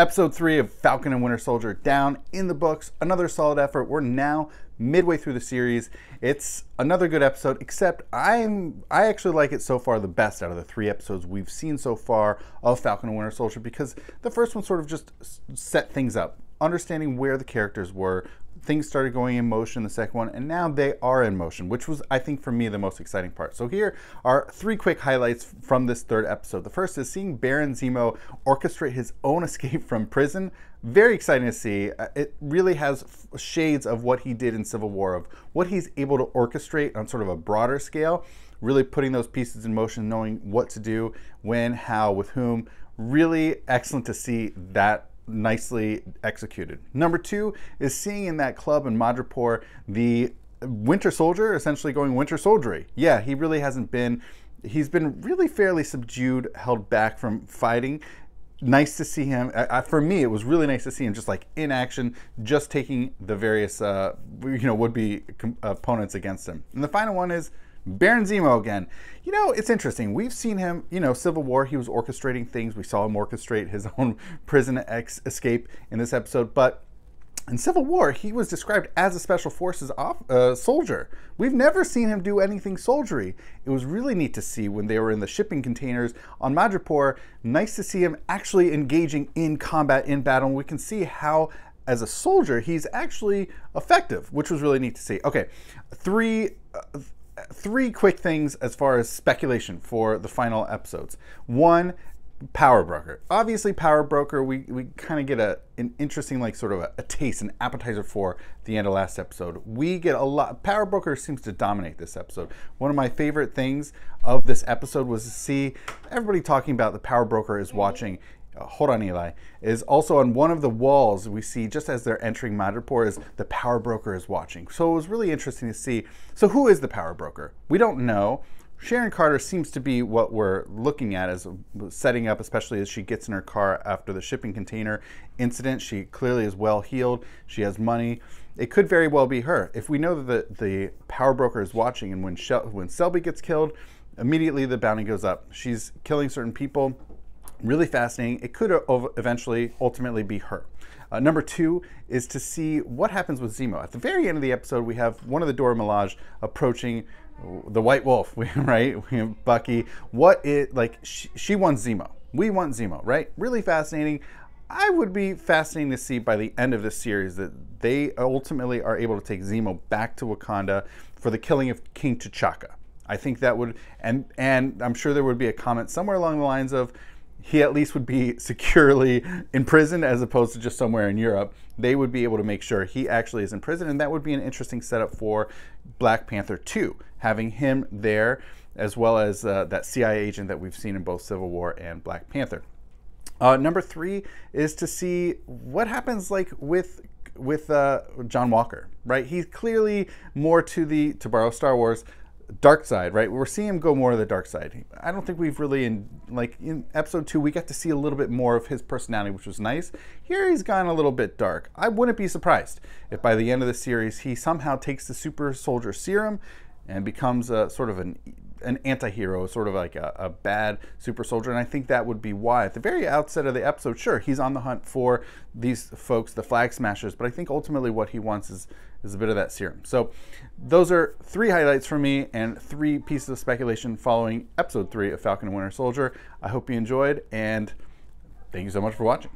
Episode three of Falcon and Winter Soldier down in the books. Another solid effort. We're now midway through the series. It's another good episode, except I'm I actually like it so far the best out of the three episodes we've seen so far of Falcon and Winter Soldier because the first one sort of just set things up, understanding where the characters were, things started going in motion the second one and now they are in motion which was i think for me the most exciting part. So here are three quick highlights from this third episode. The first is seeing baron zemo orchestrate his own escape from prison. Very exciting to see. Uh, it really has shades of what he did in civil war of what he's able to orchestrate on sort of a broader scale really putting those pieces in motion knowing what to do when how with whom. Really excellent to see that nicely executed. Number two is seeing in that club in Madripoor the Winter Soldier essentially going Winter Soldiery. Yeah, he really hasn't been. He's been really fairly subdued, held back from fighting. Nice to see him. Uh, for me, it was really nice to see him just like in action, just taking the various, uh, you know, would-be opponents against him. And the final one is Baron Zemo again. You know, it's interesting. We've seen him, you know, Civil War, he was orchestrating things. We saw him orchestrate his own prison ex- escape in this episode, but in Civil War, he was described as a special forces off, uh, soldier. We've never seen him do anything soldiery. It was really neat to see when they were in the shipping containers on Madripoor. Nice to see him actually engaging in combat, in battle. And We can see how, as a soldier, he's actually effective, which was really neat to see. Okay, three. Uh, three quick things as far as speculation for the final episodes. One, Power Broker. Obviously, Power Broker, we, we kind of get a, an interesting, like, sort of a, a, taste, an appetizer for the end of last episode. We get a lot, Power Broker seems to dominate this episode. One of my favorite things of this episode was to see everybody talking about the Power Broker is mm-hmm. watching uh, Eli, is also on one of the walls we see just as they're entering Madripoor is the power broker is watching. So it was really interesting to see. So who is the power broker? We don't know. Sharon Carter seems to be what we're looking at as setting up, especially as she gets in her car after the shipping container incident. She clearly is well heeled. She has money. It could very well be her. If we know that the, the power broker is watching, and when Shel- when Selby gets killed, immediately the bounty goes up. She's killing certain people really fascinating. It could eventually, ultimately be her. Uh, number two is to see what happens with Zemo. At the very end of the episode, we have one of the Dora Milaje approaching the White Wolf, right? Bucky. What it like? She, she wants Zemo. We want Zemo, right? Really fascinating. I would be fascinating to see by the end of this series that they ultimately are able to take Zemo back to Wakanda for the killing of King T'Chaka. I think that would, and and I'm sure there would be a comment somewhere along the lines of, he at least would be securely in prison as opposed to just somewhere in Europe. They would be able to make sure he actually is in prison, and that would be an interesting setup for Black Panther 2, having him there as well as uh, that CIA agent that we've seen in both Civil War and Black Panther. Uh, number three is to see what happens like with with uh, John Walker, right? He's clearly more to the to borrow Star Wars dark side, right? We're seeing him go more to the dark side. I don't think we've really, in like in episode two, we got to see a little bit more of his personality, which was nice. Here he's gone a little bit dark. I wouldn't be surprised if by the end of the series he somehow takes the super soldier serum and becomes a sort of an an anti-hero, sort of like a, a, bad super soldier. And I think that would be why. At the very outset of the episode, sure, he's on the hunt for these folks, the flag smashers, but I think ultimately what he wants is, is a bit of that serum. So those are three highlights for me and three pieces of speculation following episode three of Falcon and Winter Soldier. I hope you enjoyed, and thank you so much for watching.